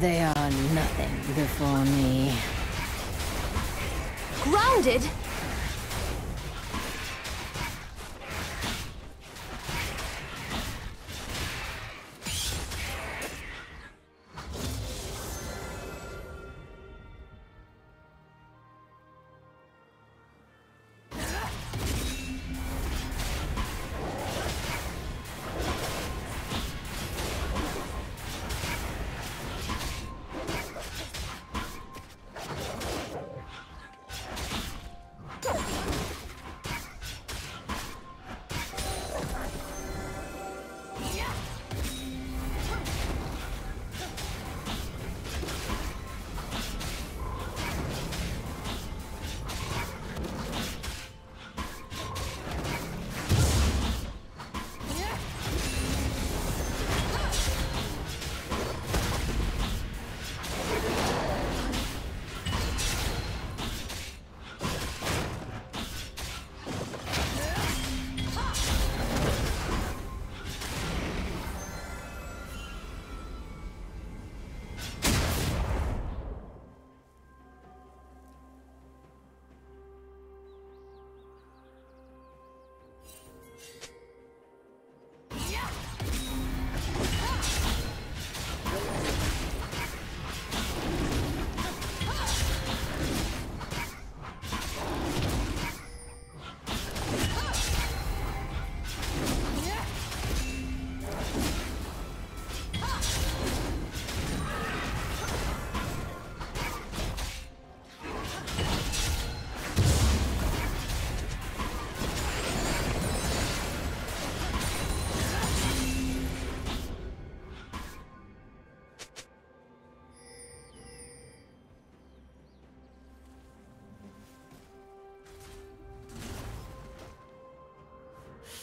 They are nothing before me. Grounded?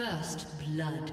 First blood.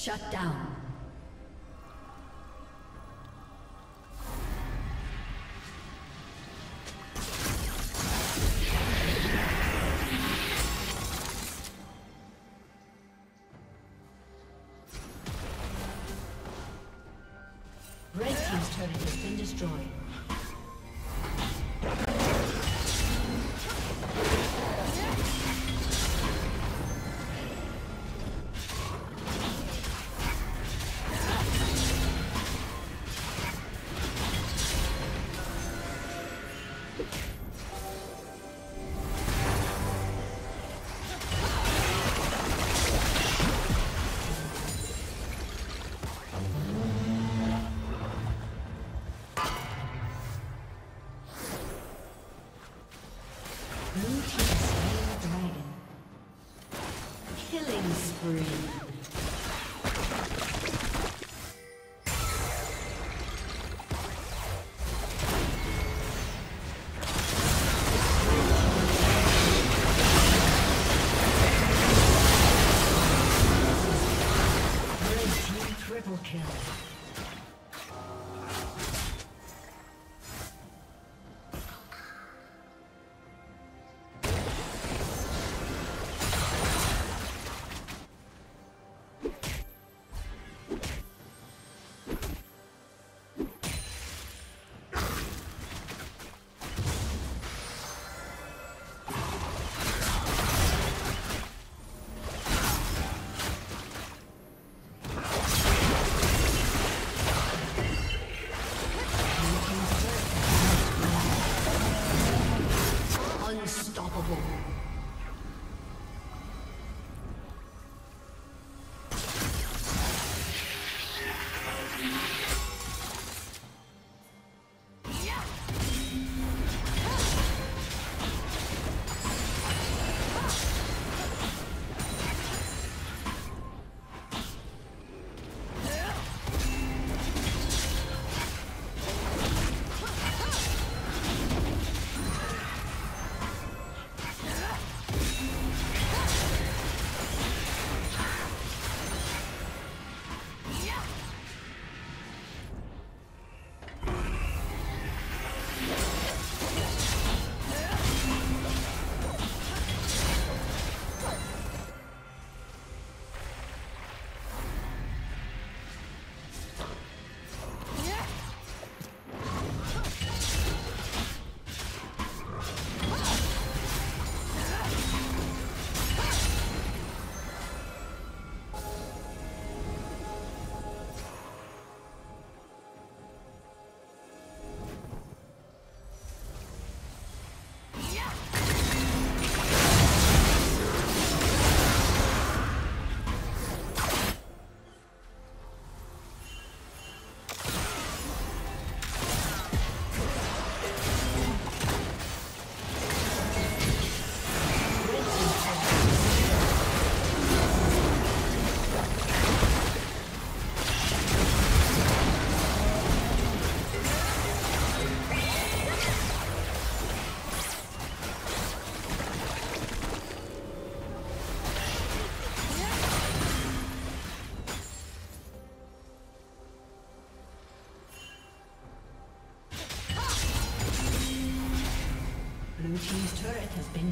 Shut down.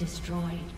Destroyed.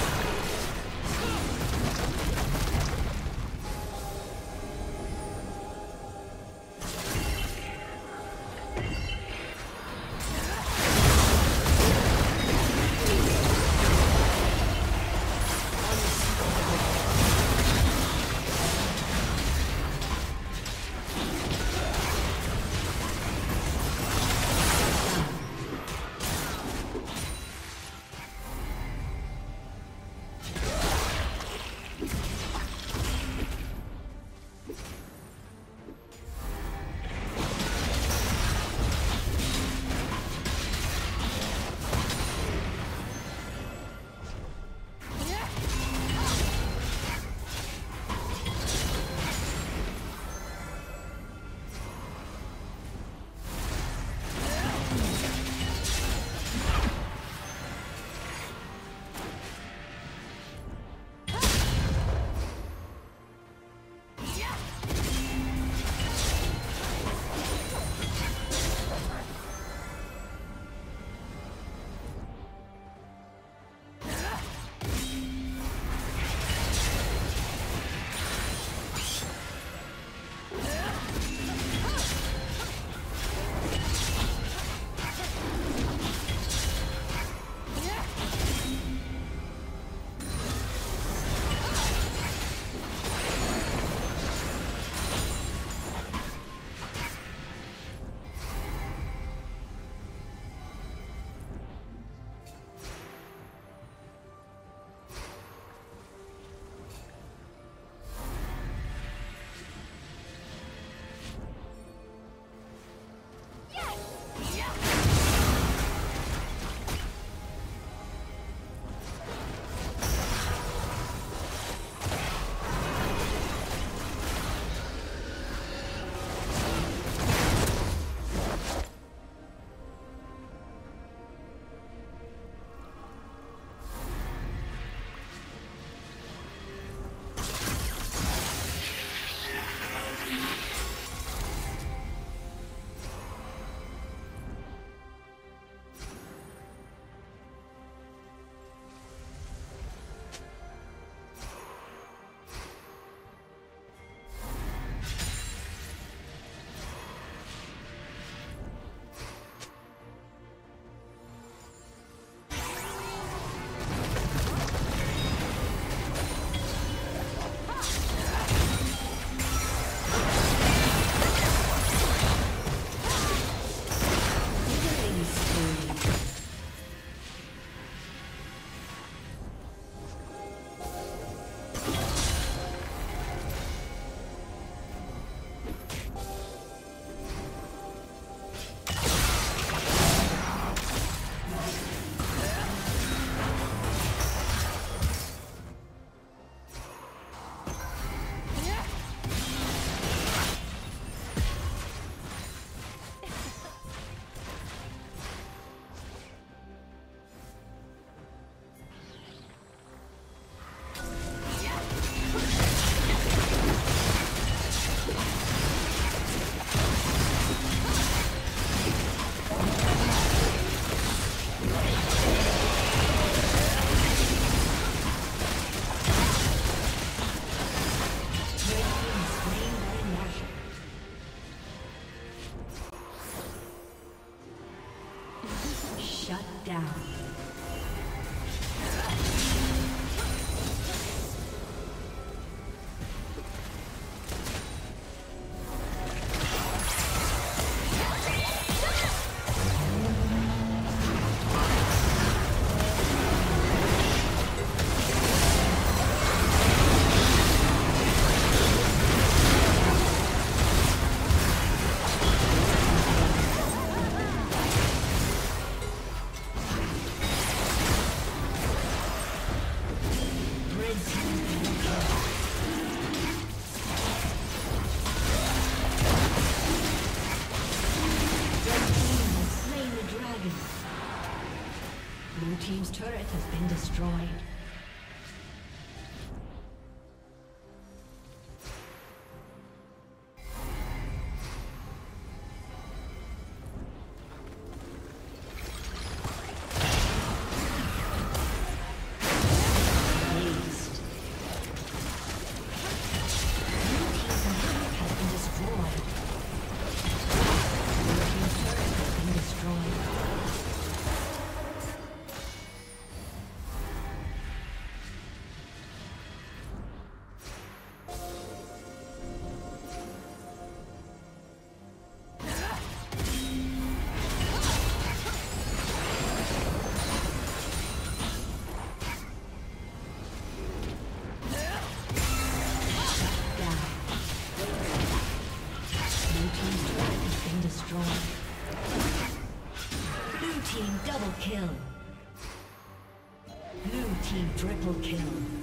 Team triple kill.